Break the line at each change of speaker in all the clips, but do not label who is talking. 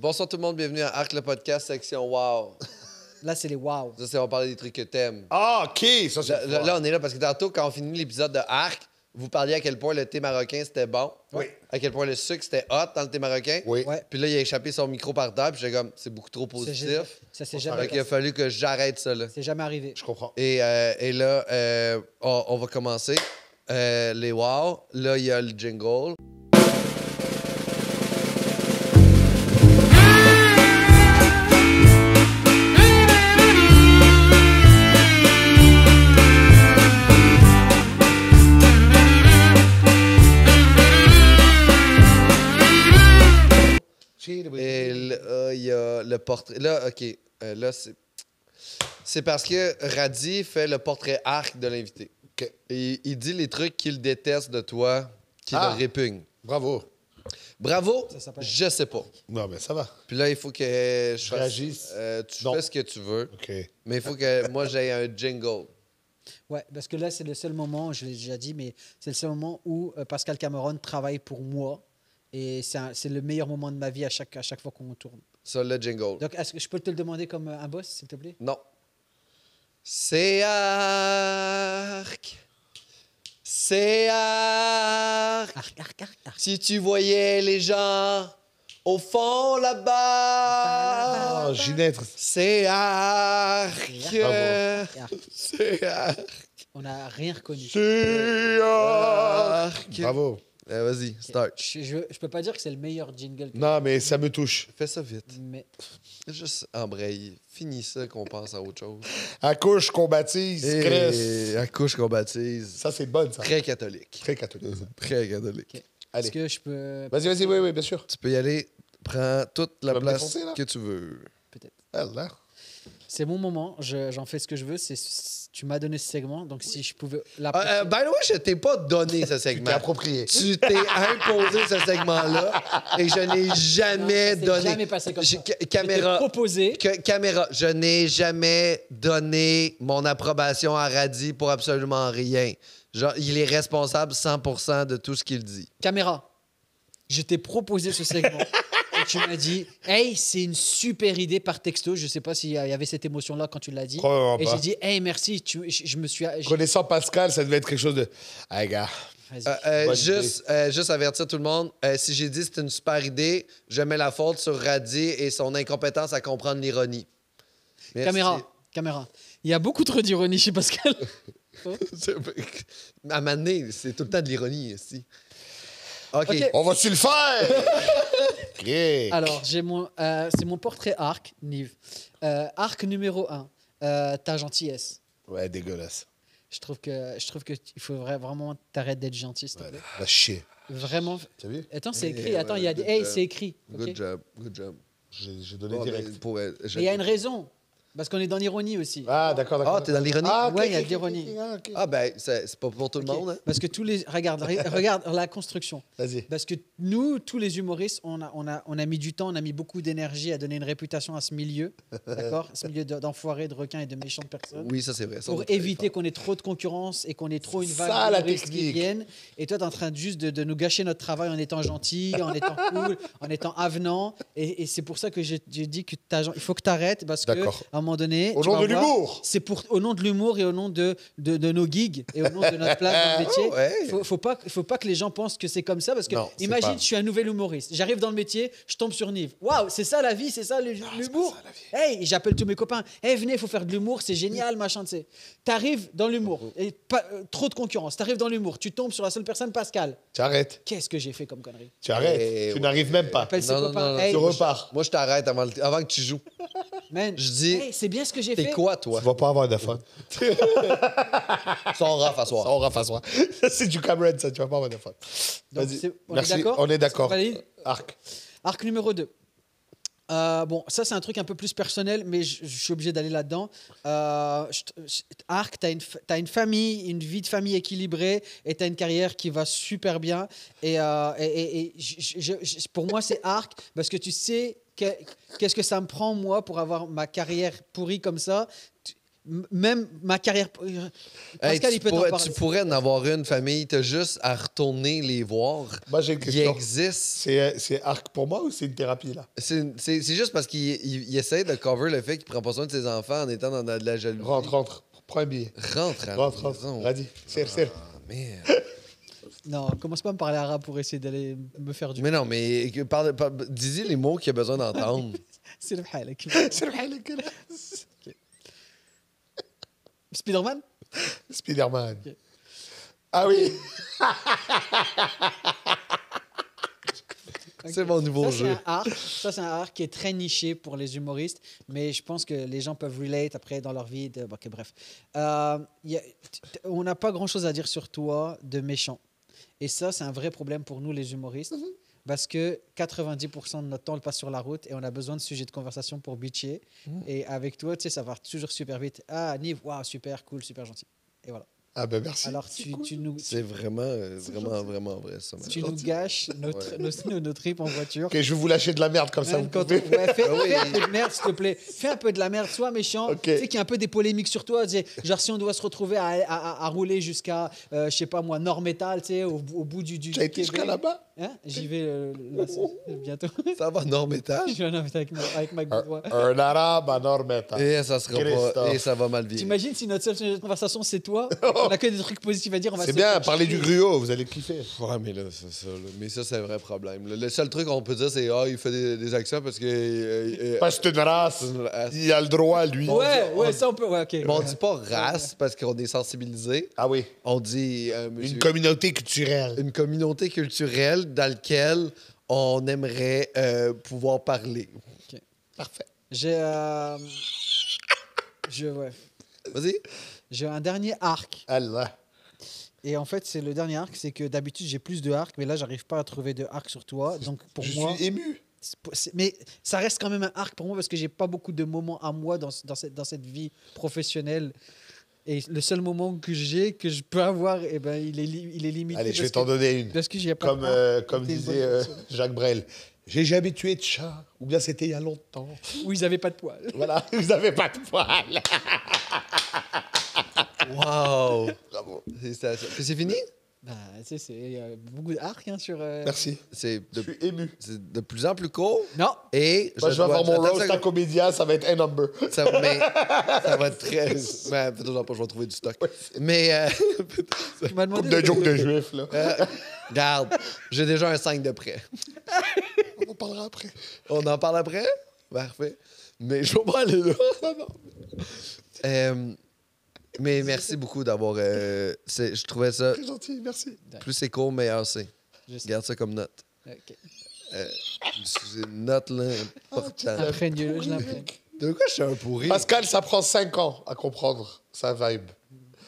bonsoir tout le monde, bienvenue à Arc le podcast, section Wow.
Là, c'est les wow.
Ça, c'est on va parler des trucs que t'aimes.
Ah, OK, ça c'est
Là, on est là parce que tantôt, quand on finit l'épisode de Arc, vous parliez à quel point le thé marocain c'était bon.
Oui.
À quel point le sucre c'était hot dans le thé marocain.
Oui.
Ouais.
Puis là, il a échappé son micro par terre, puis j'ai comme, c'est beaucoup trop
C'est jamais-
positif.
Ça s'est jamais,
Fait qu'il a
passé.
fallu que j'arrête ça, là.
C'est jamais arrivé.
Je comprends.
Et, euh, et là, euh, on, on va commencer. Euh, les wow. Là, il y a le jingle. Et là, il y a le portrait. Là, OK. Euh, là, c'est. C'est parce que Radi fait le portrait arc de l'invité.
OK.
Et il dit les trucs qu'il déteste de toi, qui
Ah.
le répugnent.
Bravo.
Bravo,
Ça s'appelle-
je sais pas.
Non, mais ça va.
Puis là, il faut que je fasse-
réagisse.
euh, tu
Non.
fais ce que tu veux,
OK.
mais il faut que moi, j'aie un jingle.
Ouais, parce que là, c'est le seul moment, je l'ai déjà dit, mais c'est le seul moment où euh, Pascal Cameron travaille pour moi. Et c'est c'est le meilleur moment de ma vie à chaque, à chaque fois qu'on tourne.
Ça, le jingle.
Donc, est-ce que je peux te le demander comme euh, un boss, s'il te plaît?
Non. C'est arc. C'est arc.
Arc, arc, arc, arc.
Si tu voyais les gens au fond là-bas,
Ah, Ginette.
c'est arc.
Arc, arc.
C'est arc.
On n'a rien reconnu.
C'est
Arc.
Bravo.
Eh, Vas-y, start.
Je, je, je peux pas dire que c'est le meilleur jingle. que-
Non, mais ça me touche.
Fais ça vite.
Mais
Juste embraye. Finis ça qu'on pense à autre chose.
Accouche, qu'on baptise, cresse.
Et à couche qu'on baptise.
Ça, c'est bonne, ça.
Très catholique.
Très catholique. ça.
Très catholique.
Ok.
Allez.
est-ce que je peux
Vas-y, vas-y, oui, oui, bien sûr.
Tu peux y aller. Prends toute la
vas me
place
défoncer, là?
que tu veux.
peut-être
Ah, là.
C'est mon moment. je- J'en fais ce que je veux. C'est tu m'as donné ce segment, donc si je pouvais
Ah,
l'approcher-
euh, by the way, je t'ai pas donné ce segment.
approprié.
Tu t'es imposé ce segment-là et je n'ai jamais
Non,
donné.
jamais passé comme ça. Je t'ai
Caméra.
proposé.
que- caméra. Je n'ai jamais donné mon approbation à Radi pour absolument rien. Genre, il est responsable 100% de tout ce qu'il dit.
Caméra, je t'ai proposé ce segment. tu m'as dit, hey, c'est une super idée par texto. Je sais pas s'il y avait cette émotion-là quand tu l'as dit.
Probablement
Et j'ai dit, hey, merci. Tu, je, je me suis.
Connaissant Pascal, ça devait être quelque chose de. Hey, gars.
Euh, euh, juste, euh, juste avertir tout le monde, euh, si j'ai dit c'est une super idée, je mets la faute sur Radi et son incompétence à comprendre l'ironie.
Caméra, caméra. Il y a beaucoup trop d'ironie chez Pascal.
à m'amener, c'est tout le temps de l'ironie ici. OK.
Ok.
On va-tu le faire? OK.
Alors, j'ai mon, euh, c'est mon portrait arc, Nive. Euh, arc numéro 1, ta gentillesse.
Ouais, dégueulasse.
Je trouve que je trouve que il faudrait vraiment t'arrêter d'être gentil, s'il te plaît.
chier.
Vraiment.
T'as vu?
Attends, c'est
Eh,
écrit. Attends, il y a des. Hey, c'est écrit. ok
Good job, good job.
J'ai j'ai donné
Bon,
direct.
mais pour, euh, je-
il y a une raison. Parce qu'on est dans l'ironie aussi.
Ah, d'accord, d'accord.
Ah, t'es dans l'ironie?
Ah, ok,
Ouais, il y a de l'ironie.
ah,
ben, c'est pas pour tout le monde. Hein?
Parce que tous les. Regarde, re- regarde la construction.
Vas-y.
Parce que nous, tous les humoristes, on a, on a, on a mis du temps, on a mis beaucoup d'énergie à donner une réputation à ce milieu. D'accord? Ce milieu de- d'enfoirés, de requins et de méchantes personnes.
Oui, ça, c'est vrai. Ça,
pour éviter qu'on ait trop de concurrence et qu'on ait trop une vague
Ça, la technique.
viennent. Et toi, tu es en train de juste de, de nous gâcher notre travail en étant gentil, en étant cool, en étant avenant. Et, et c'est pour ça que j'ai dit que t'as- il faut que tu arrêtes parce un moment donné.
Au nom de l'humour.
C'est pour au nom de l'humour et au nom de, de, de nos gigs et au nom de notre place dans le métier.
Oh, ouais.
faut, faut pas, faut pas que les gens pensent que c'est comme ça parce que
Non,
imagine,
pas.
je suis un nouvel humoriste. J'arrive dans le métier, je tombe sur Nive. Waouh, c'est ça la vie, c'est ça l'humour. Hey, j'appelle tous mes copains. Hey, venez, il faut faire de l'humour, c'est génial, machin, tu sais. T'arrives dans l'humour, et pas, euh, trop de concurrence. T'arrives dans l'humour, tu tombes sur la seule personne, Pascal.
Tu arrêtes.
Qu'est-ce que j'ai fait comme connerie?
Tu arrêtes.
Eh,
tu
ouais.
n'arrives même pas.
Appelle ses
Non,
copains.
non, non,
Hey,
Tu repars.
Moi, je t'arrête avant, avant que tu joues.
Man,
Je dis,
hey, c'est bien ce que j'ai
t'es
fait.
quoi,
Tu
toi?
vas pas avoir de fun.
Son raf à
Ça,
soir.
on va faire ça. C'est du Cameron, ça. Tu vas pas avoir de fun.
Donc,
Vas-y.
c'est- on est
Merci.
d'accord?
On est d'accord. Arc.
Arc numéro 2. Bon, ça c'est un truc un peu plus personnel, mais je, suis obligé d'aller là-dedans. Euh, Arc, tu as, une famille, une vie de famille équilibrée et tu as une carrière qui va super bien. Et, euh, et- et- pour moi, c'est Arc parce que tu sais que- qu'est-ce que ça me prend, moi, pour avoir ma carrière pourrie comme ça? même ma carrière. Euh, Pascal,
hey,
il
Tu pourrais en avoir une famille, t'as juste à retourner les voir.
Moi, j'ai.
Euh,
c'est arc pour moi ou c'est une thérapie, là?
C'est juste parce qu'il il, essaie de cover le fait qu'il prend pas soin de ses enfants en étant dans de, la jalousie.
Rentre, rentre. Prends un billet.
Rentre,
rentre. Rentre,
rentre.
Vas-y, serre, serre.
Ah,
non, commence pas à me parler arabe pour essayer d'aller me faire du.
Mais non, mais parle, dis les mots qu'il a besoin d'entendre.
C'est le halak.
C'est le
halak.
Spider-Man
Spider-Man.
Ah oui.
C'est mon nouveau
Ça,
jeu.
un art. Ça, c'est un art qui est très niché pour les humoristes, mais je pense que les gens peuvent relate après dans leur vie. De... ok, bref. Euh, y a- on n'a pas grand-chose à dire sur toi de méchant. Et ça, c'est un vrai problème pour nous, les humoristes. Parce que 90% de notre temps, on le passe sur la route et on a besoin de sujets de conversation pour bitcher. Et avec toi, tu sais, ça va toujours super vite. Ah, Nive, waouh, super cool, super gentil. Et voilà.
Ah ben merci.
Alors, tu, tu nous,
C'est vraiment, euh, vraiment, vraiment vrai, ça.
tu nous gâches notre, nos, nos, nos tripes en voiture.
Ok, je vais vous lâcher de la merde comme ça.
Même
Vous pouvez.
on- ouais, fais,
Ah oui.
fais un peu de merde, s'il te plaît. Fais un peu de la merde, sois méchant.
Ok.
Tu sais qu'il y a un peu des polémiques sur toi. Genre, si on doit se retrouver à, à- à- à rouler jusqu'à, euh, je sais pas moi, Nord Metal, tu sais, au, au bout du, du
Tu as été jusqu'à là-bas
Hein J'y vais euh, là, c'est- bientôt.
Ça va, Nord Métal?
je vais en inviter avec, ma- avec Mike
un, un arabe à Nord-Métal.
Et ça sera pas. Et ça va mal vivre.
T'imagines si notre seule sujet de conversation c'est toi On a que des trucs positifs à dire. on va
C'est bien, parlez du gruau, vous allez kiffer.
Ouais, mais là, c'est ça. là. Mais ça, c'est un vrai problème. là. Le seul truc qu'on peut dire, c'est Ah, il fait des, des actions parce que. euh, euh,
Parce que c'est une race. Il a le droit, lui.
Ouais, ouais, ça on peut. Ouais.
Mais on dit pas race parce qu'on est sensibilisé.
Ah oui.
On dit euh, monsieur-
Une communauté culturelle.
une communauté culturelle dans laquelle on aimerait euh, pouvoir parler.
Parfait.
J'ai. euh, je, ouais.
Vas-y.
J'ai un dernier arc.
Allah.
Et en fait, c'est le dernier arc, c'est que d'habitude j'ai plus de arcs, mais là j'arrive pas à trouver de arc sur toi. Donc pour
je
moi,
suis ému.
mais ça reste quand même un arc pour moi parce que j'ai pas beaucoup de moments à moi dans, dans, cette, dans cette vie professionnelle. Et le seul moment que j'ai, que je peux avoir, eh ben, il, est il est limité.
Allez, je vais t'en donner une.
Parce que j'ai pas
Comme, euh, comme disait euh. Jacques Brel. J'ai jamais tué de chat. Ou bien c'était il y a longtemps.
Où ils avaient pas de poils.
Voilà, vous n'avez pas de poil.
Wow.
Bravo.
C'est fini?
Bah, tu sais, c'est il y a beaucoup d'arcs hein, sur. euh,
Merci.
C'est
Je
de,
suis ému.
c'est de plus en plus court.
Non,
Et
Moi, je vais
dois-
avoir mon
attends,
roast
ça-
à comédien, ça va être un number.
Ça, mais, ça va être très. Fais toujours pas, je vais trouver du stock. Mais, euh,
tu m'as demandé.
Coupe de joke de juif, là.
euh, regarde, j'ai déjà un 5 de près.
On en parlera après.
On en parle après? Parfait. Mais je vais pas aller là. Euh, mais merci beaucoup d'avoir. euh, je trouvais ça.
Très gentil, merci.
Plus c'est court, meilleur c'est.
Je sais.
Garde ça comme note.
Ok.
C'est une note, là, importante.
Imprègne-le, je l'imprègne.
De quoi je suis un pourri?
Pascal, ça prend 5 ans à comprendre sa vibe.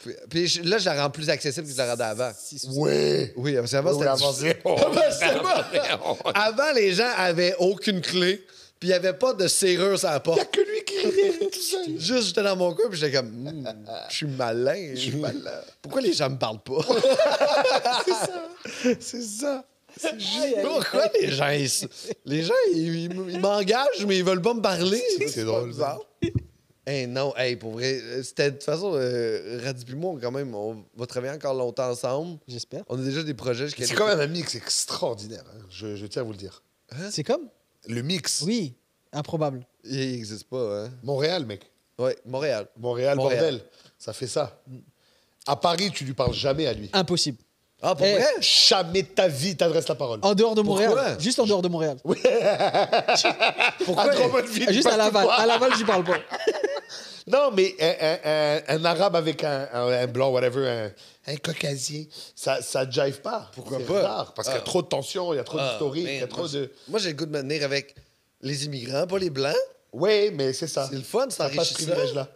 Puis, puis je- là, je la rends plus accessible que je la rendais avant. Oui, parce qu'avant,
Oui,
c'était
avant,
difficile.
c'est-
Avant, les gens avaient aucune clé, puis il n'y avait pas de serrure sur la
Il n'y a
porte.
que lui qui rit tout seul.
Juste, j'étais dans mon coin, puis j'étais comme, Hmm, je suis malin. Je suis malin. Pourquoi les gens me parlent pas?
C'est ça.
Pourquoi les gens, ils, les gens, ils, ils- ils m'engagent, mais ils veulent pas me parler?
C'est drôle,
bizarre. Hey, non, hey, pour vrai, euh, c'était de toute façon, euh, moi, quand même, on va travailler encore longtemps ensemble.
J'espère.
On a déjà des projets. jusqu'à-
C'est quand même un mix extraordinaire, hein. je, je tiens à vous le dire.
C'est comme?
Le mix.
Oui, improbable.
Il n'existe pas, hein?
Montréal, mec.
Ouais, Montréal.
Montréal,
Montréal.
bordel. Ça fait ça. À Paris, tu lui parles jamais à lui.
Impossible.
Ah, pour
Eh,
vrai?
Jamais de ta vie t'adresses la parole.
En dehors de Montréal.
Pourquoi
Juste en dehors de Montréal.
Pourquoi
Juste à Laval. À Laval, j'y parle pas.
Non, mais un, un- un- un arabe avec un, blanc, whatever, un, caucasien, ça ça jive pas.
Pourquoi pas?
rare, parce qu'il y a
Ah.
trop de tension, il y a trop
Ah,
d'historique, il y a trop
moi,
de...
Moi, j'ai le goût de me tenir avec les immigrants, pas les blancs.
Oui, mais c'est ça.
C'est le fun,
ce
enrichissant.
privilège-là.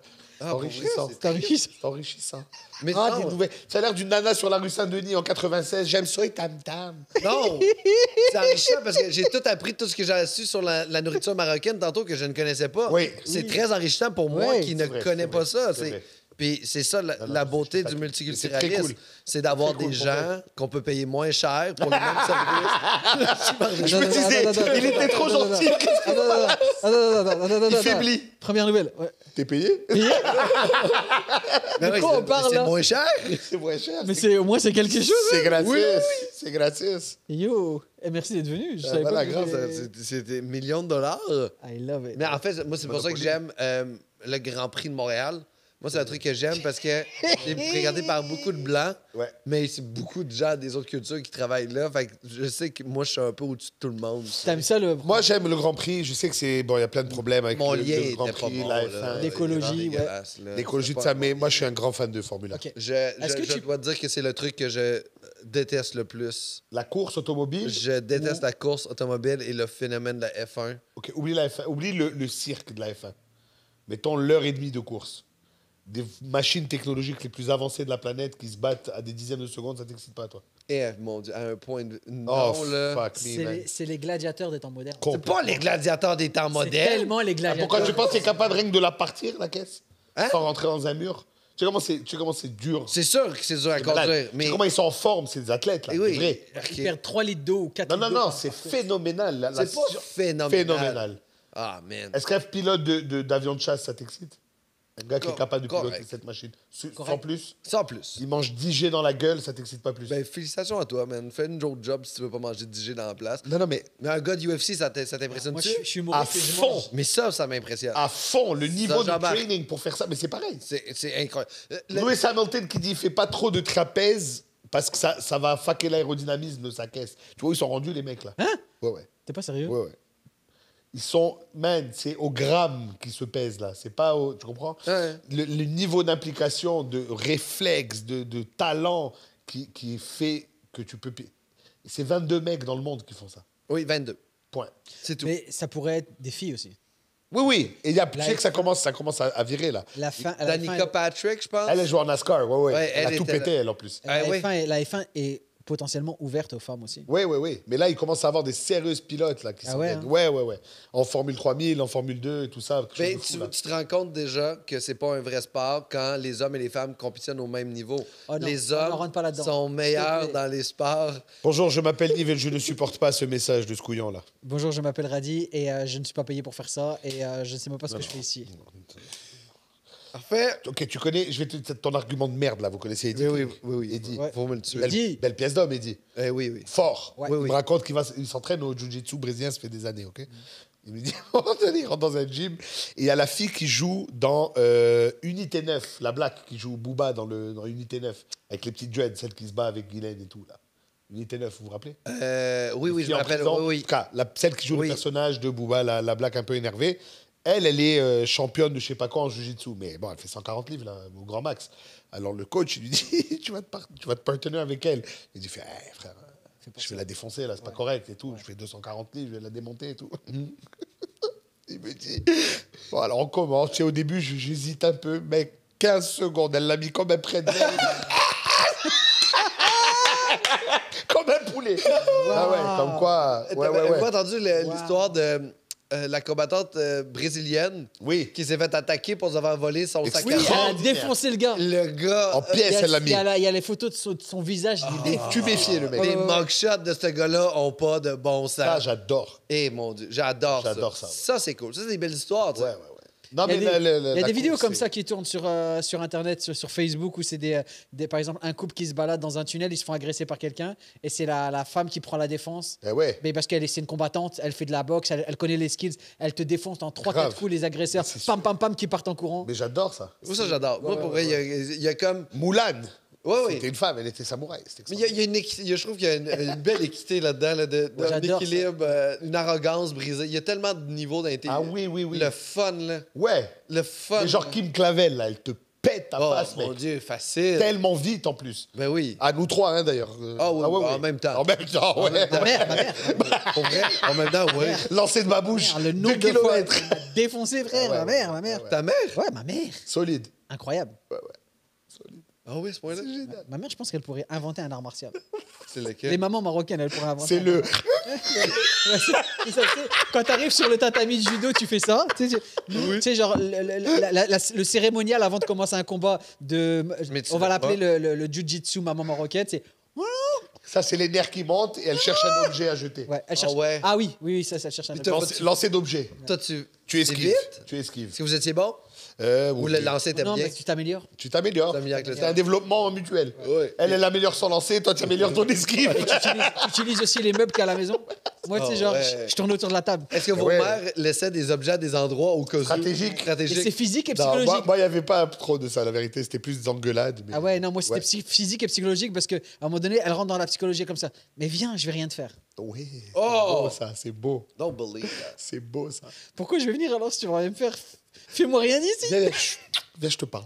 Ah,
enrichissant.
C'est enrichissant.
C'est enrichissant.
Mais
ah,
non.
des nouvelles. Ça a l'air d'une nana sur la rue Saint-Denis en 96. J'aime ça et tam-tam.
Non! c'est enrichissant parce que j'ai tout appris, tout ce que j'ai su sur la, la nourriture marocaine tantôt que je ne connaissais pas.
Oui.
C'est
Oui.
très enrichissant pour moi
Oui,
qui ne
vrai,
connais pas
vrai,
ça.
c'est.
Puis c'est ça la,
Non, non,
la
c'est-
beauté du multiculturalisme,
cool.
c'est d'avoir
cool
des gens qu'on peut payer moins cher pour le même service.
Je me disais, il était trop gentil. Il faiblit.
Première nouvelle. ouais.
T'es payé
Mais
quoi
c'est-
on parle,
C'est moins cher.
C'est moins cher.
Mais
c'est-
au moins c'est quelque chose.
C'est
hein.
gratis.
Oui, oui,
C'est gratis.
Yo, et merci d'être venu. Je
Ah,
savais pas
des millions de dollars.
I love it.
Mais en fait, moi, c'est pour ça que j'aime euh, le Grand Prix de Montréal. Moi, c'est un truc que j'aime parce que c'est fréquenté par beaucoup de Blancs,
Ouais.
mais c'est beaucoup de gens des autres cultures qui travaillent là. Fait que je sais que moi, je suis un peu au-dessus de tout le monde.
T'aimes ça le
Moi, j'aime le Grand Prix. Je sais que c'est. Bon, il y a plein de problèmes avec
Mon
le,
lien
le Grand Prix,
bon.
la
là.
F1.
L'écologie, ouais.
L'écologie de ça, mais moi, je suis un grand fan de Formule 1.
Ok.
Je,
que
je
tu-
dois te dire que c'est le truc que je déteste le plus.
La course automobile?
Je déteste la course automobile et le phénomène de la F1.
Ok, oublie la F1. Oublie le, le cirque de la F1. Mettons l'heure et demie de course. Des machines technologiques les plus avancées de la planète qui se battent à des dizaines de secondes, ça t'excite pas, toi?
Et mon Dieu, à un point de. Non,
Oh,
là.
fuck me,
c'est les, gladiateurs des temps modernes.
C'est pas les gladiateurs des temps
C'est
modernes.
tellement les
Ah,
gladiateurs.
pourquoi tu penses qu'il est capable rien que de la partir, la caisse?
Hein?
Sans rentrer dans un mur? Tu sais comment c'est, tu sais dur?
C'est sûr que c'est dur à conduire.
Tu sais comment ils sont en forme, c'est des athlètes, là.
Eh oui.
vrais.
Ils perdent 3 litres d'eau ou 4
Non,
litres
non,
d'eau
non,
par
c'est phénoménal.
C'est pas phénoménal.
phénoménal.
Ah, man.
Est-ce qu'un pilote de, de- d'avion de chasse, ça t'excite? Un gars qui est capable de piloter
correct.
cette machine. Su- Sans
Correct.
plus
Sans plus.
Il mange 10 G dans la gueule, ça t'excite pas plus
Ben, félicitations à toi, man. Fais une autre job si tu veux pas manger 10 G dans la place.
Non, non, mais
Mais un gars de UFC, ça t'in- ça
Moi, je,
t'impressionne-tu?
suis- je suis
à
humoriste et je
fond,
mange.
Mais ça, ça m'impressionne.
à fond, le niveau de
j'embarque.
training pour faire ça, mais c'est pareil.
C'est c'est incroyable. Euh, le-
Lewis Hamilton qui dit fais pas trop de trapèze parce que ça, ça va fucker l'aérodynamisme de sa caisse. Tu vois, ils sont rendus les mecs là.
Hein?
Ouais, ouais.
T'es pas sérieux?
Ouais, ouais. Ils sont, man, c'est au gramme qui se pèsent là. C'est pas au, tu comprends?
Ouais.
le, le niveau d'implication, de réflexe, de, de talent qui, qui fait que tu peux. C'est 22 mecs dans le monde qui font ça.
Oui, 22.
Point.
C'est tout.
Mais ça pourrait être des filles aussi.
Oui, oui. Et il y a, tu
La
sais que ça
F1.
commence, ça commence à, à virer là.
La fin, à la
Danica
fin,
Patrick, je pense.
Elle, elle joue en NASCAR, ouais, ouais.
Ouais,
elle,
elle
a tout pété, elle en plus.
la,
Ah, oui.
F1 est, la F1 est potentiellement ouverte aux femmes aussi.
Oui, oui, oui. Mais là, il commence à avoir des sérieuses pilotes là, qui
Ah
sont
ouais, hein?
ouais, ouais, ouais. En Formule 3000, en Formule 2 et tout ça.
Mais
fou,
tu, te rends compte déjà que c'est pas un vrai sport quand les hommes et les femmes compétitionnent au même niveau.
Oh non,
les hommes
pas
sont meilleurs dans les sports.
Bonjour, je m'appelle Nive et je ne supporte pas ce message de ce couillon là.
Bonjour, je m'appelle Radi et euh, je ne suis pas payé pour faire ça et euh, je ne sais même pas ce que je fais ici.
Parfait.
Ok, tu connais, je vais te ton argument de merde là, vous connaissez Eddie
Oui, oui, oui, oui.
Eddie.
Ouais.
Belle,
Eddie.
belle pièce d'homme, Eddie.
Eh oui, oui.
Fort.
Ouais.
Il
Oui,
me raconte qu'il va, il s'entraîne au jiu-jitsu brésilien, ça fait des années, ok Il me dit, à un moment donné, il rentre dans un gym et il y a la fille qui joue dans euh, Unité 9, la black qui joue Booba dans, le, dans Unité 9, avec les petites dreads, celle qui se bat avec Guylaine et tout là. Unité 9, vous vous rappelez?
Euh, oui, oui, je me rappelle.
prison.
Oui,
En
oui.
tout cas, la- celle qui joue
Oui.
le personnage de Booba, la, la black un peu énervée, elle, elle est euh, championne de je sais pas quoi en jiu-jitsu. Mais bon, elle fait 140 livres, là, au grand max. Alors le coach, il lui dit Tu vas te, par- tu vas te partener avec elle. Il dit fait, Hey, frère, je vais la défoncer, là, c'est pas correct et tout. Je fais 240 livres, je vais la démonter et tout. il me dit Bon, alors on commence. Tu sais, au début, j'hésite un peu, mais 15 secondes, elle l'a mis comme un près de Comme un poulet. Ah ouais, comme quoi. Ouais,
T'avais
ouais,
entendu l'histoire de euh, la combattante euh, brésilienne
Oui.
qui s'est fait attaquer pour avoir volé son sac
Oui,
à
elle a défoncé le gars.
Le gars.
En
euh,
pièces,
Il y a-
elle l'a
il
mis.
y a la- il y a les photos de son, de son visage. il est
Et tuméfié, le mec.
les mugshots de ce gars-là ont pas de bon
Ça,
sens.
j'adore.
Eh mon Dieu, j'adore ça.
J'adore ça.
Ça, c'est cool. Ça, c'est des belles histoires. tu sais.
Ouais, ouais, ouais. Non,
Il y a des,
la- la-
il y a
la
des vidéos
course,
comme ça qui tournent sur, euh, sur Internet, sur, sur Facebook, où c'est des, euh, des, par exemple un couple qui se balade dans un tunnel, ils se font agresser par quelqu'un, et c'est la, la femme qui prend la défense.
Eh ouais.
Mais parce qu'elle est, c'est une combattante, elle fait de la boxe, elle, elle connaît les skills, elle te défonce dans 3-4
Grave.
coups les agresseurs,
C'est
pam pam pam qui partent en courant.
Mais j'adore ça.
Moi, ça, j'adore. Moi, pour vrai, il y a- il y, a comme.
Moulin.
Ouais.
C'était une femme, elle était samouraï. C'était
Mais il y a, y a une je trouve qu'il y a une, une belle équité là-dedans, là, de,
Ouais,
d'un
j'adore
équilibre, euh, une arrogance brisée. Il y a tellement de niveaux d'intelligence.
Ah oui, oui, oui.
Le fun, là.
Ouais.
Le fun.
Mais genre Kim Clavel, là, elle te pète ta
Oh,
face,
mon
mec.
Dieu, facile.
Tellement vite en plus.
Ben oui.
À nous trois, hein, d'ailleurs.
Ah oui,
ouais,
en
ouais.
même temps.
En même temps, ouais.
même temps.
Ma mère, ma mère,
Pour vrai, en même temps, oui.
Lancé de ma bouche.
mère, le
deux
de
kilomètres.
défoncé, frère,
Ah ouais,
ma mère, ma mère.
Ta mère?
Ouais, ma mère.
Solide.
Incroyable.
Ouais, ouais. Solide.
Ah oui, ce point-là.
Génial.
Ma mère, je pense qu'elle pourrait inventer un art martial.
C'est lequel?
Les mamans marocaines, elles pourraient avoir
C'est le.
Quand tu arrives sur le tatami de judo, tu fais ça. Tu sais, tu- tu sais, genre le, le- la- la- la- le cérémonial avant de commencer un combat de. On va l'appeler le, le, le jiu-jitsu maman marocaine. C'est.
Ça, c'est les nerfs qui montent et elle cherche un objet à jeter.
Ouais, elle
Ah
cherche-
ouais.
Ah oui, oui, oui, ça, ça cherche un
t'as-
Lancer, d'objets.
Toi, tu.
Tu esquives.
vite?
Tu esquives.
Est-ce que vous étiez bon?
Euh,
Ou le lancer était
Non,
bien?
mais tu t'améliores.
Tu t'améliores. C'est un développement mutuel.
Ouais.
Elle, elle améliore son lancer, toi, tu améliores ton esquive.
Et tu utilises, tu utilises aussi les meubles qu'il y a à la maison. Moi, tu sais,
Ah
genre,
ouais.
je, je tourne autour de la table.
Est-ce que vos
Ouais.
mères laissaient des objets à des endroits au cas où?
Stratégique.
Et c'est
Stratégique.
physique et
Non,
psychologique.
moi, moi, il n'y avait pas trop de ça, la vérité. C'était plus des engueulades. mais-
Ah ouais, non, moi c'était physique et psychologique parce qu'à un moment donné, elle rentre dans la psychologie comme ça. Mais viens, je vais rien te faire.
Oui.
Oh!
C'est beau, ça. C'est beau.
Don't believe that.
C'est beau, ça.
Pourquoi je vais venir alors si tu vas rien me faire? Fais-moi rien ici.
Viens, viens. Viens, je te parle.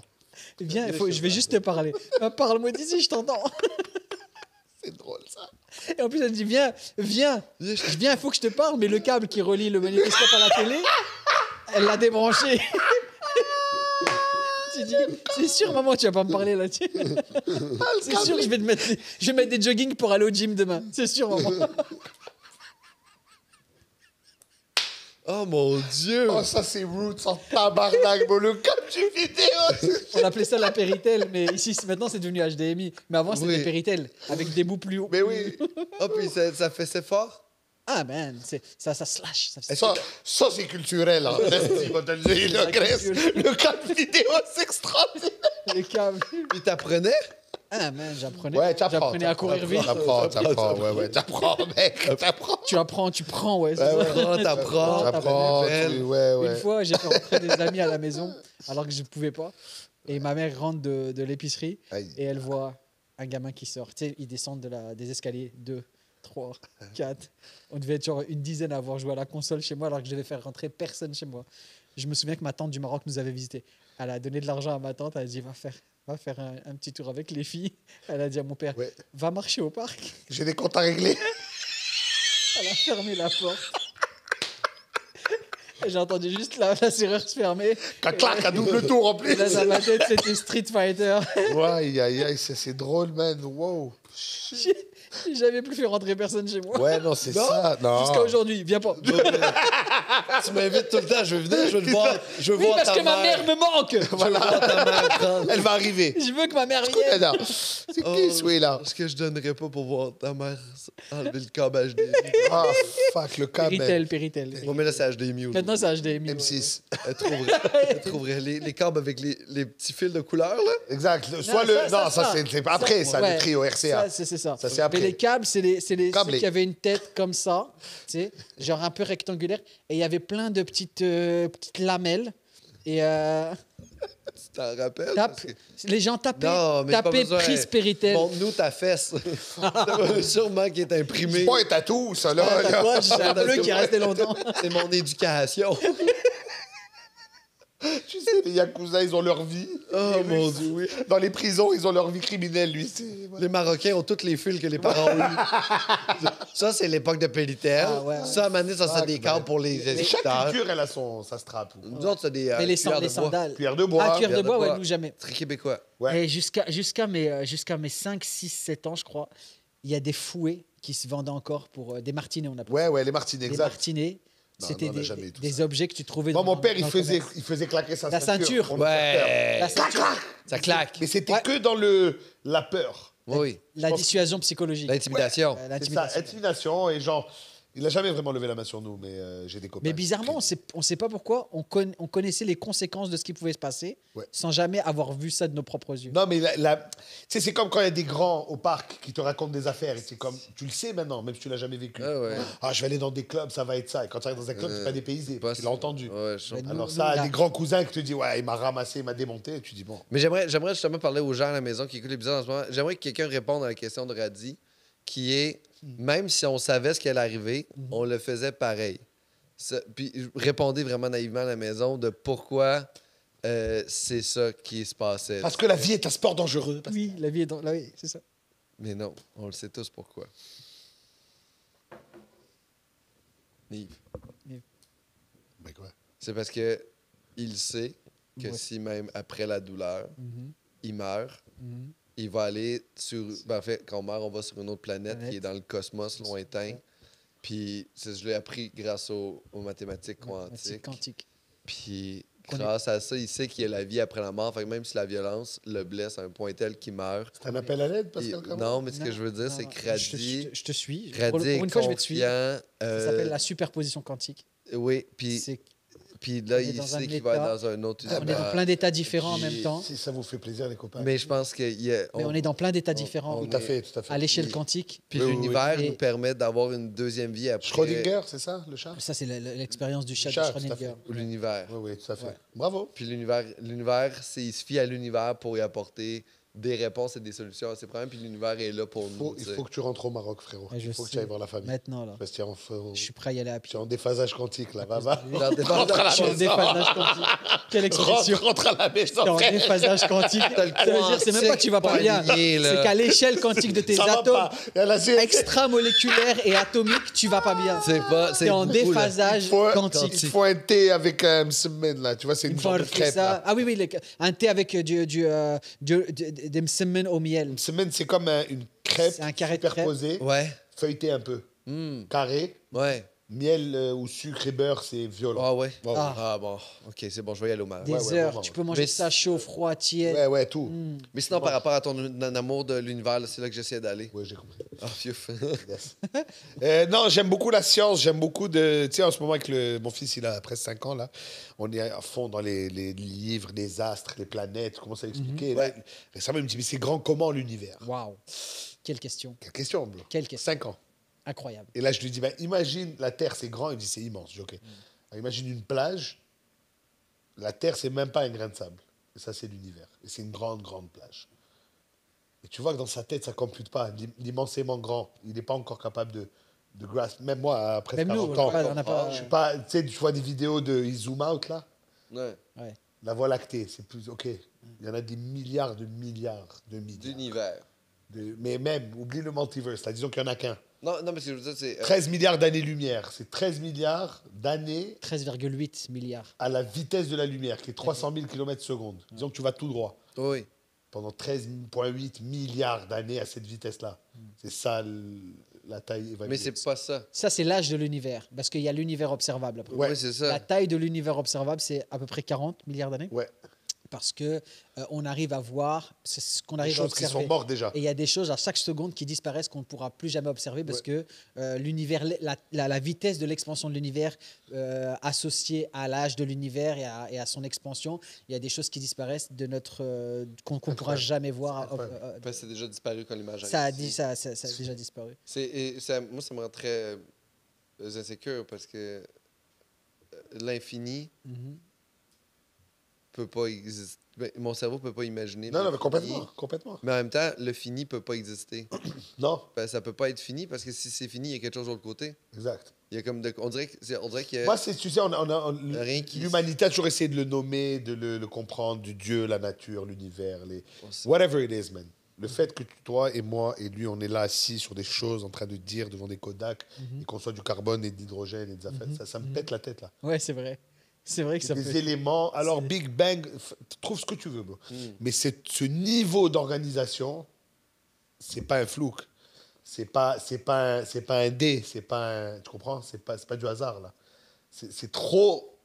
Viens, il faut, je vais juste te parler. Ah, Parle-moi d'ici, je t'entends.
C'est drôle, ça.
Et en plus, elle dit Viens, viens. Viens, il faut que je te parle. Mais le câble qui relie le magnétoscope à la télé, elle l'a débranché. tu dis C'est sûr, maman, tu vas pas me parler là-dessus. C'est sûr, je vais, te mettre, je vais mettre des jogging pour aller au gym demain. C'est sûr, maman.
Oh mon Dieu!
Oh, ça, c'est Roots en tabarnak, bro. Le cap du vidéo.
On appelait ça la Péritel, mais ici, maintenant, c'est devenu HDMI. Mais avant, c'était
Oui.
des Péritel, avec des bouts plus hauts.
Mais oui.
Oh, puis ça, ça fait c'est fort?
Ah, man, c'est- ça, ça slash. Ça,
Ça, ça c'est culturel. Hein. Te le dire, Grèce. Le vidéo, c'est extraordinaire.
les câbles.
Puis t'apprenais?
Ah, man, j'apprenais.
Ouais.
J'apprenais à courir vite.
T'apprends, t'apprends, ouais, ouais. T'apprends, mec. T'apprends.
Tu apprends, tu prends, ouais.
Ouais,
ça.
T'apprends, t'apprends.
Ouais,
Une
ouais.
fois, j'ai fait rentrer des amis à la maison alors que je ne pouvais pas. Et ma mère rentre de, de l'épicerie et elle voit un gamin qui sort. Tu sais, ils descendent de la, des escaliers. Deux, trois, quatre. On devait être genre une dizaine à avoir joué à la console chez moi alors que je devais faire rentrer personne chez moi. Je me souviens que ma tante du Maroc nous avait visité. Elle a donné de l'argent à ma tante. Elle a dit va faire, va faire un, un petit tour avec les filles. Elle a dit à mon père
Ouais.
va marcher au parc.
J'ai des comptes à régler.
Elle a fermé la porte. J'ai entendu juste la, la serrure se fermer.
Clac, à double tour en plus.
Là, dans ma tête, c'était Street Fighter.
Ouais, aïe, aïe, c'est drôle, man. Wow.
J'ai jamais plus fait rentrer personne chez moi.
Ouais, non, c'est ça. Non.
Jusqu'à aujourd'hui, viens pas.
Tu m'invites tout le temps, je veux venir, je veux te voir. Je veux
Oui,
voir
parce
ta
que ma mère me manque.
Voilà. Elle va arriver.
Je veux que ma mère vienne.
non. C'est
Oh,
qui celui-là?
Ce que je donnerais pas pour voir ta mère enlever le câble HDMI.
Ah, fuck, le câble.
Péritel, Péritel.
Moi, mais là, c'est HDMI aussi.
Maintenant, c'est HDMI. ouais.
M6.
Elle trouverait, elle trouverait les, les câbles avec les, les petits fils de couleur, là.
Exact. Le- Soit
Non,
le.
ça, ça,
non, ça,
ça.
c'est après, ça,
Ouais.
le trio RCA.
Ça, c'est c'est ça.
Ça, c'est après.
Mais les câbles, c'est les, c'est les ceux qui avaient une tête comme ça, tu sais, genre un peu rectangulaire, et il y avait plein de petites, euh, petites lamelles. Et euh,
Tu t'en rappelles?
tape,
que-
les gens tapaient,
Non, mais
tapaient prise Péritel.
Montre-nous ta fesse. Sûrement qui est imprimé.
C'est pas un tatou, ça, là. Là.
c'est un bleu qui est resté longtemps.
C'est mon éducation.
Tu sais, les Yakuza, ils ont leur vie.
Oh
Les
mon Dieu, oui.
Dans les prisons, ils ont leur vie criminelle, lui.
Les Marocains ont tous les fils que les parents ont eu. Ça, c'est l'époque de Pellitel.
Ah, ouais, ouais.
Ça, à ça, c'est des câbles pour les
Mais chaque culture, elle a son, sa strap.
Nous autres, c'est des euh,
Mais les,
cuillères
les
de
sandales.
Cuillère de bois.
Ah, cuillère de bois, ouais, nous jamais.
Très québécois.
Ouais.
Et jusqu'à jusqu'à mes, euh, jusqu'à mes 5, 6, 7 ans, je crois, il y a des fouets qui se vendent encore pour euh, des martinets, on appelle
Ouais, ouais, les Martines,
Des
exact.
martinets,
Non,
c'était des, des objets que tu trouvais
Moi,
dans
mon père, il faisait, il faisait claquer sa
La ceinture.
Faire.
Ouais.
La ceinture,
Ça claque.
Mais c'était
Ouais.
que dans le, la peur.
Oui.
la dissuasion psychologique.
L'intimidation.
L'intimidation.
intimidation. Et genre, il a jamais vraiment levé la main sur nous, mais euh, j'ai des copains.
Mais
qui-
bizarrement, on sait, on sait pas pourquoi, on, conna- on connaissait les conséquences de ce qui pouvait se passer
Ouais.
sans jamais avoir vu ça de nos propres yeux.
Non, mais la, la- tu sais, c'est comme quand il y a des grands au parc qui te racontent des affaires. Et c'est comme, tu le sais maintenant, même si tu l'as jamais vécu.
Ah ouais.
Ah, je vais aller dans des clubs, ça va être ça. Et quand tu arrives dans un club, tu
Euh,
n'es pas dépaysé.
Pas
Tu l'as entendu.
Ouais, comprends.
Alors ça,
nous, là-
des grands cousins qui te disent, ouais, il m'a ramassé, il m'a démonté. Et tu dis, bon.
Mais j'aimerais, j'aimerais justement parler aux gens à la maison qui écoutent l'épisode en ce moment. J'aimerais que quelqu'un réponde à la question de Radi, qui est même si on savait ce qui allait arriver, on le faisait pareil. Ça- puis répondez vraiment naïvement à la maison de pourquoi euh, c'est ça qui se passait.
Parce que la vie est un sport dangereux. Parce-
Oui, la vie est dans. là, oui, c'est ça.
Mais non, on le sait tous pourquoi. Nive,
Mais quoi?
C'est parce que il sait que
Ouais.
si même après la douleur,
Mhm,
il meurt. Il va aller sur. Ben, en fait, quand on meurt, on va sur une autre planète qui est dans le cosmos lointain. Puis je l'ai appris grâce aux, aux mathématiques quantiques.
quantique.
Puis grâce à ça, il sait qu'il y a la vie après la mort. Fait que même si la violence le blesse à un point tel qu'il meurt.
C'est un appel à l'aide,
il-
Pascal Cameron
non, mais ce que
Non,
je veux dire,
non,
c'est que
je te-
Radis.
Je te, je te suis. Pour,
Radis
pour une fois, je vais te suivre.
confiant,
Ça
euh,
s'appelle la superposition quantique.
Oui, puis,
C'est-
puis là,
on
il sait qu'il va être dans un autre
on est dans plein d'états différents en même temps.
Si ça vous fait plaisir, les copains.
Mais je pense qu'il y a.
Mais on est dans plein d'états différents.
on
tout à fait, tout à fait.
à l'échelle quantique.
Puis
Oui,
l'univers
oui.
nous
Et-
permet d'avoir une deuxième vie après.
Schrödinger, c'est ça, le chat?
Ça, c'est l'expérience du chat,
Chat,
de. Schrödinger.
L'univers.
Oui, oui, tout à fait.
Ouais.
Bravo.
Puis l'univers, l'univers, c'est il se fie à l'univers pour y apporter des réponses et des solutions à ses problèmes. Puis l'univers est là pour
Il faut,
nous.
il
tu
faut que tu rentres au Maroc, frérot.
Je
il faut que tu ailles voir la famille.
Maintenant, là.
Parce que tu es en, en-
Je suis prêt à y aller à
tu
pied.
es en déphasage quantique, là. Va, va. Rentre à la
Je suis en
maison.
déphasage quantique. Quelle expression
rentre à la
T'es
maison,
en
frère.
déphasage quantique.
T'as le
Ça veut dire, c'est même pas que tu vas pas bien. C'est qu'à l'échelle quantique de tes atomes extramoléculaires et atomiques, tu vas pas bien.
C'est pas. C'est
T'es en déphasage quantique.
il faut un thé avec un semaine, là. Tu vois, c'est une, crêpe.
Ah oui, oui, un thé avec euh, du, euh, des msemen au miel.
Semaine, c'est comme un- une crêpe
C'est un carré de crêpe.
superposée,
Ouais.
feuilletée un peu.
Hmm.
Carré,
Ouais.
Miel euh, ou sucre et beurre, c'est violent.
Ah ouais?
Ah.
Ah bon. Ok, c'est bon, je vais y aller au Maroc.
Des
ouais,
heures.
vraiment,
tu peux manger
Mais
ça chaud, froid, tiède.
Ouais, ouais, tout.
Mm.
Mais sinon, par rapport à ton amour de l'univers, là, c'est là que j'essaie d'aller.
Ouais, j'ai compris.
Ah.
Yes. Euh, non, j'aime beaucoup la science, j'aime beaucoup de. Tu sais, en ce moment, avec le... mon fils, il a presque 5 ans, là. On est à fond dans les, les livres, les astres, les planètes, comment ça expliquer? Là, récemment, il me dit, mais c'est grand comment l'univers?
Waouh. Quelle question.
Quelle question, bro
Quelle question.
5 ans.
Incroyable.
Et là, je lui dis, ben, imagine, la Terre, c'est grand. Il me dit, c'est immense. Je dis, OK. Alors, imagine une plage. La Terre, c'est même pas un grain de sable. Et ça, c'est l'univers. Et c'est une grande, grande plage. Et tu vois que dans sa tête, ça ne compute pas. L'im- L'immensément grand. Il n'est pas encore capable de, de grasp. Même moi, après
Même nous,
40
on
ans,
on n'a pas-
je suis pas. Tu sais, tu vois des vidéos de. Ils zoom out, là.
Ouais.
Ouais.
La voie lactée, c'est plus. OK. Il y en a des milliards de milliards de milliards.
D'univers.
De- mais même, oublie le multiverse. Là, disons qu'il n'y en a qu'un.
Non, non, mais ce que je veux dire, c'est. euh,
13 milliards d'années-lumière. C'est 13 milliards d'années
13,8 milliards.
à la vitesse de la lumière, qui est 300 000 km secondes. Disons que tu vas tout droit
Oui.
pendant 13,8 milliards d'années à cette vitesse-là. C'est ça l- la taille évaluée.
Mais c'est pas ça.
Ça, c'est l'âge de l'univers. Parce qu'il y a l'univers observable après.
Ouais.
Oui, c'est
La
ça.
taille de l'univers observable, c'est à peu près 40 milliards d'années.
Ouais,
Parce que euh, on arrive à voir, c'est ce qu'on
des
arrive à
choses qui
observer.
sont mortes déjà.
Et il y a des choses à chaque seconde qui disparaissent qu'on ne pourra plus jamais observer parce
Ouais.
que euh, l'univers, la, la- la vitesse de l'expansion de l'univers euh, associée à l'âge de l'univers et à, et à son expansion, il y a des choses qui disparaissent de notre euh, qu'on ne pourra jamais voir. Euh, euh,
que c'est déjà disparu quand l'image
ça a dit, ça, ça, ça a déjà disparu.
C'est, et ça, moi, ça me rend très insécure parce que l'infini
Mhm.
Peut pas exister. Ben, mon cerveau peut pas imaginer.
Non, non, mais complètement, complètement.
Mais en même temps, le fini peut pas exister.
Non,
Ben, ça peut pas être fini parce que si c'est fini, il y a quelque chose de l'autre côté.
exact.
Il y a comme de- on dirait on dirait que
Moi, c'est, tu sais, on, a- on a- on-
Rien qui-
l'humanité a toujours essayé de le nommer, de le, le comprendre, du Dieu, la nature, l'univers, les... Whatever it is, man. Le fait que toi et moi et lui, on est là assis sur des choses, en train de dire devant des Kodak,
Mhm.
et qu'on soit du carbone et de l'hydrogène et des affaires, ça, ça me pète la tête, là.
Ouais, c'est vrai. C'est vrai que ça
des
peut.
éléments. Alors,
c'est-
Big Bang, trouve ce que tu veux, bro.
Hmm.
Mais c'est ce niveau d'organisation, c'est pas un flouk. C'est pas, c'est pas, un- c'est pas un dé. C'est pas, un- tu comprends? C'est pas, c'est pas du hasard là. C'est c'est trop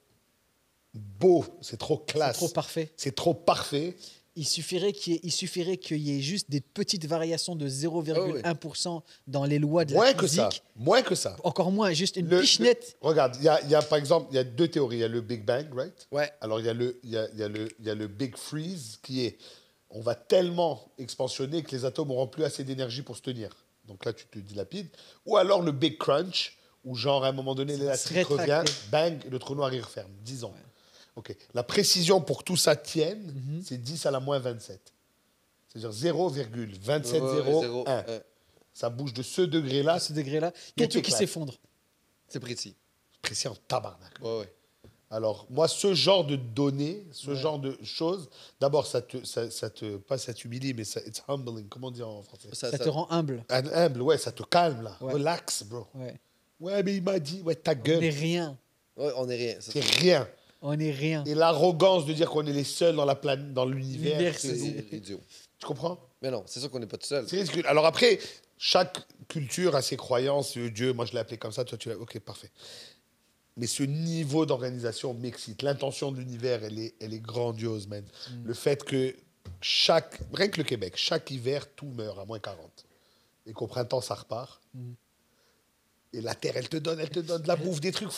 beau. C'est trop
C'est
classe.
trop parfait.
C'est trop parfait.
Il suffirait qu'il y, ait- il suffirait qu'il y ait juste des petites variations de 0,1% dans les lois de la
Moins que ça.
physique.
Moins que ça.
Encore moins, juste une
Le-
pichenette.
le- regarde, il y a, il y a, par exemple, il y a deux théories. Il y a le Big Bang, right?
Ouais.
Alors, il y, a le, il, y a, y a le, il y a le Big Freeze qui est on va tellement expansionner que les atomes n'auront plus assez d'énergie pour se tenir. Donc là, tu te dilapides. Ou alors le Big Crunch, où genre à un moment donné, l'élastique revient, bang, le trou noir il referme. 10 ans. Ok. La précision pour que tout ça tienne,
Mhm.
c'est 10 à la moins 27. C'est-à-dire 0,27001.
Ouais, zéro, euh,
Ça bouge de ce degré-là,
ce degré-là. Il y a
Tout
qui s'effondre.
c'est précis.
précis en tabarnak.
Ouais, ouais.
Alors, moi, ce genre de données, ce
Ouais.
genre de choses, d'abord, ça te, ça, ça te, pas ça t'humilie, mais ça, it's humbling. Comment dire en français?
Ça,
Ça
ça-
te rend humble.
Un humble, ouais, ça te calme, là.
Ouais.
Relax, bro.
Ouais.
Ouais, mais il m'a dit, ouais, ta
On n'est
gueule,
rien.
ouais, on est rien.
c'est- rien.
On n'est rien.
Et l'arrogance de dire qu'on est les seuls dans la planète, dans l'univers, c'est
idiot.
tu comprends?
Mais non, c'est sûr qu'on n'est pas tout seul.
C'est ridicule. Alors après, chaque culture a ses croyances. euh, Dieu, moi je l'ai appelé comme ça, toi tu l'as. Ok, parfait. Mais ce niveau d'organisation m'excite. L'intention de l'univers, elle est, elle est grandiose, man.
Mm.
Le fait que chaque. Rien que le Québec, chaque hiver, tout meurt à moins 40. Et qu'au printemps, ça repart.
Mm.
Et la terre, elle te donne, elle te donne de la bouffe, des trucs.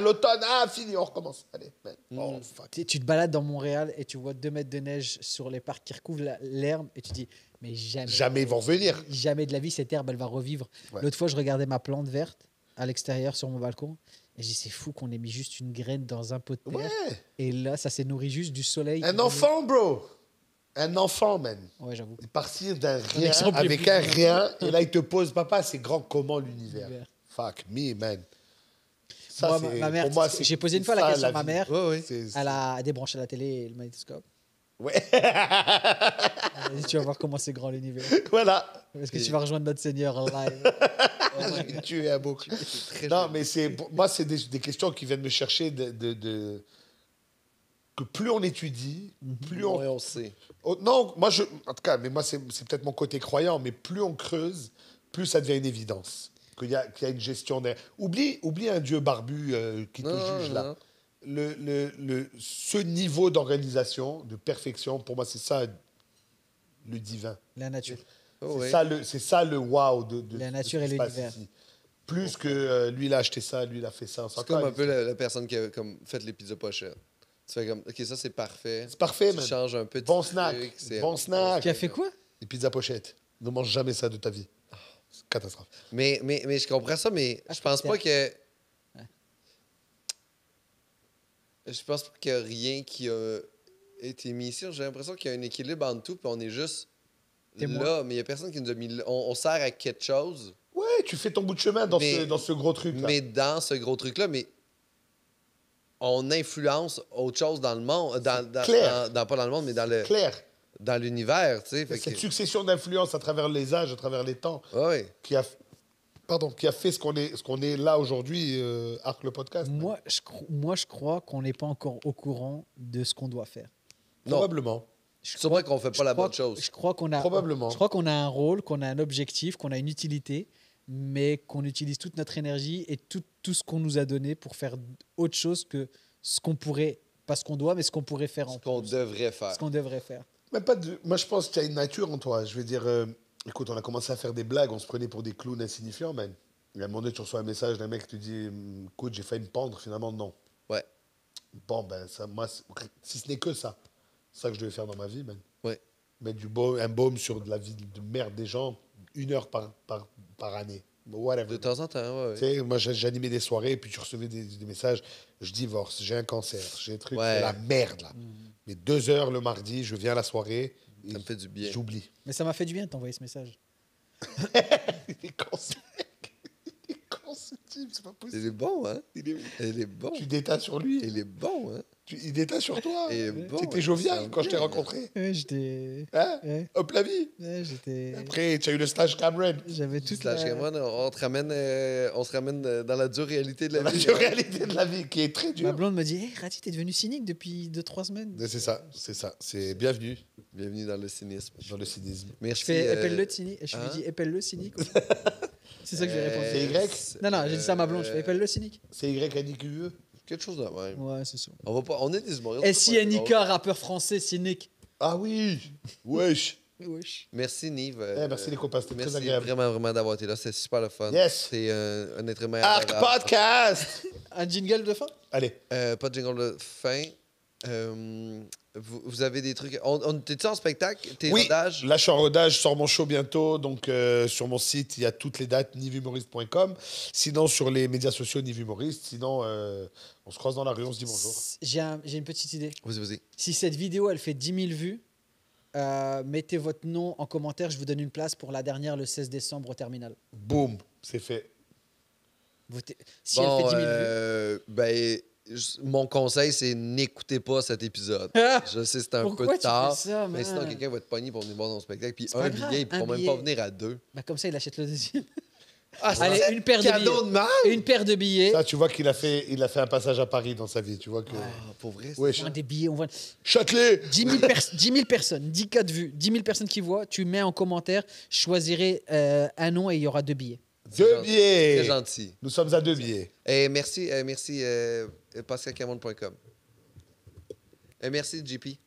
L'automne, ah, fini, on recommence. Allez, man. Oh,
Mm.
fuck.
Tu, tu te balades dans Montréal et tu vois 2 mètres de neige sur les parcs qui recouvrent l'herbe et tu dis, mais jamais.
Jamais ils vont revenir.
Jamais de la vie, cette herbe, elle va revivre.
Ouais.
L'autre fois, je regardais ma plante verte à l'extérieur sur mon balcon. Et j'ai dit, c'est fou qu'on ait mis juste une graine dans un pot de terre.
Ouais.
Et là, ça s'est nourri juste du soleil.
Un enfant, bro. Un enfant, man.
Ouais, j'avoue.
Partir d'un rien avec un rien, et là, il te pose, papa, c'est grand comment L'univers. Fuck me, man. Ça,
Moi, ma-
c'est-
ma mère,
pour moi,
c'est-
c'est-
j'ai posé une fois la question à ma mère.
Ouais, ouais.
Elle a débranché la télé et le magnétoscope.
Ouais.
Tu vas voir comment c'est grand l'univers.
voilà.
Est-ce que tu vas rejoindre notre Seigneur en live?
Tu es un beau.
Très
Non,
joli.
mais c'est pour moi, c'est des, des questions qui viennent me chercher de, de- de- que plus on étudie, plus on
Ouais, on sait.
Oh, non, moi, je, en tout cas, mais moi, c'est c'est peut-être mon côté croyant, mais plus on creuse, plus ça devient une évidence. Qu'il y, a- y a une gestion derrière. Oublie, oublie un dieu barbu euh, qui te
Non,
juge
non,
là.
non.
Le, le, le- ce niveau d'organisation, de perfection, pour moi, c'est ça le divin.
La nature.
Oh,
c'est ça le, c'est ça le wow de, de-
La
de
nature
ce
et
qui
l'univers.
Plus que euh, lui, il a acheté ça, lui, il a fait ça.
C'est comme un peu la, la personne qui a comme, fait les pizzas pochettes. Tu fais comme, OK, ça, c'est parfait.
C'est parfait,
Tu
man.
changes un petit
Bon snack.
truc,
Bon snack.
Tu as fait quoi?
Les pizzas pochettes. Ne mange jamais ça de ta vie. Catastrophe.
Mais, mais, mais je comprends ça, mais
Ah,
je pense pas que... Je pense pas qu'il y a rien qui a été mis ici. J'ai l'impression qu'il y a un équilibre entre tout, puis on est juste là. Mais il y a personne qui nous a mis là. On, on sert à quelque chose,
Ouais, tu fais ton bout de chemin dans,
Mais-
ce, dans ce gros truc là.
mais dans ce gros truc-là, mais on influence autre chose dans le monde. Dans, dans,
clair.
dans- dans- pas dans le monde, mais dans le
Clair.
Dans l'univers, tu sais. Fait
Cette
que-
succession d'influences à travers les âges, à travers les temps,
Ouais.
qui a, pardon, qui a fait ce qu'on est, ce qu'on est là aujourd'hui, euh, Arc le podcast.
moi je, cro- moi, je crois qu'on n'est pas encore au courant de ce qu'on doit faire.
Non.
Probablement.
Je
C'est vrai qu'on fait
je
pas la
crois-
bonne chose.
Je crois qu'on a,
Probablement.
Je crois qu'on a un rôle, qu'on a un objectif, qu'on a une utilité, mais qu'on utilise toute notre énergie et tout, tout ce qu'on nous a donné pour faire autre chose que ce qu'on pourrait, pas ce qu'on doit, mais ce qu'on pourrait faire en
Ce qu'on devrait faire.
Ce qu'on devrait faire.
Même pas de... Moi, je pense qu'il y a une nature en toi. Je veux dire, euh, écoute, on a commencé à faire des blagues, on se prenait pour des clowns insignifiants, man. Il a demandé, tu reçois un message d'un mec qui te dit, écoute, j'ai failli me pendre, finalement, non.
Ouais.
Bon, ben, ça, moi, si ce n'est que ça, c'est ça que je devais faire dans ma vie, man.
Ouais.
Mettre du baume, un baume sur de la vie de merde des gens, une heure par, par, par année. Whatever.
De temps en temps, ouais.
Tu sais, moi, j'a- j'animais des soirées, puis tu recevais des, des messages. Je divorce, j'ai un cancer, j'ai un truc,
Ouais.
c'est la merde, là. Mais deux heures le mardi, je viens à la soirée,
Ça me fait du bien.
j'oublie.
Mais ça m'a fait du bien de t'envoyer ce message.
Il est con, ce mec. Il est con, ce type, c'est pas
Il
possible.
est bon, hein?
Il est-
Il est bon.
Tu détas sur lui,
Il est bon, hein?
Il détas sur toi.
Bon.
T'étais
hein.
jovial quand je t'ai rencontré.
Ouais, j'étais.
Hein
ouais,
Hop la vie.
ouais, j'étais.
Après, tu as eu le stage Cameron.
J'avais
Tout slash
la...
Cameron, on, te ramène, euh, on se ramène euh, dans la dure réalité de la
La
vie.
dure réalité de la vie qui est très
Ma
dure.
blonde me dit Hey, Rati, t'es devenu cynique depuis 2-3 semaines.
C'est ça, c'est ça. C'est bienvenue
Bienvenue dans le cynisme.
dans le cynisme.
Merci.
Je fais
euh,
épelle-le cynique. Je lui
hein?
dis épelle-le cynique. C'est ça que je vais répondre.
C'est Y?
Non, non, j'ai dit ça à ma blonde. Je fais
euh,
épelle-le cynique.
C'est Y N I Q E?
Quelque chose de même.
Ouais, c'est ça.
On, va pas, on est des humoristes.
Et si
va pas être
Nika, rappeur français, cynique.
Ah oui Wesh
Wesh.
Merci, Nive.
Eh, Merci les copains, c'était très
Merci
agréable.
vraiment, vraiment d'avoir été là. C'est super le fun.
Yes.
C'est euh, un être humain.
Arc. Podcast
Un jingle de fin?
Allez,
Euh, pas de jingle de fin. Euh, vous, vous avez des trucs. On, on, T'es-tu en spectacle? Tes
Oui,
rodages?
là je suis en rodage, je sors mon show bientôt, donc euh, sur mon site il y a toutes les dates, nivhumoriste.com. Sinon sur les médias sociaux Nivhumoriste, sinon euh, on se croise dans la rue, on se dit bonjour.
J'ai un- j'ai une petite idée.
Vas-y, vas-y.
Si cette vidéo, elle fait 10 000 vues, euh, mettez votre nom en commentaire. Je vous donne une place pour la dernière le 16 décembre au terminal.
Boum, c'est fait.
Votez. Si
Bon,
elle fait 10 000 vues.
euh, ben, mon conseil, c'est n'écoutez pas cet épisode.
Ah
Je sais, c'est un
Pourquoi
peu
tu
tard.
fais ça,
mais sinon, quelqu'un va te pogner pour venir voir ton spectacle. Puis un billet, ils pourront même pas venir à deux.
Bah, comme ça, il achète le deuxième.
Ah,
Allez,
c'est
une paire de billets.
de mal.
Une paire de billets.
Ça, tu vois qu'il a fait, il a fait un passage à Paris dans sa vie. Tu vois que.
Ah, pour vrai.
Ouais,
On des billets, on voit
Châtelet
10 000, pers- 10 000 personnes, 10 cas de vues, 10 000 personnes qui voient. Tu mets en commentaire, je choisirai euh, un nom et il y aura deux billets.
Deux
gentil.
billets
Très gentil.
Nous sommes à deux billets.
Et merci, euh, merci, euh, pascalcamon.com. Et merci, JP.